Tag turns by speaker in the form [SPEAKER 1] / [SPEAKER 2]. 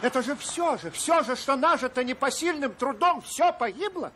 [SPEAKER 1] Это же все же, все же, что нажито непосильным трудом, все погибло.